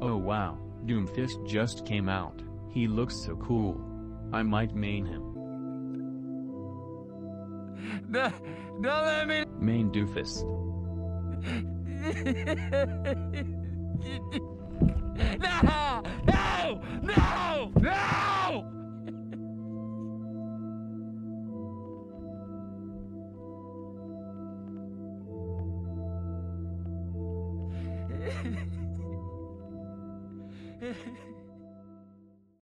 Oh wow, Doomfist just came out, he looks so cool. I might main him. No, don't let me- Main Doomfist. no! No! No! No! Yeah.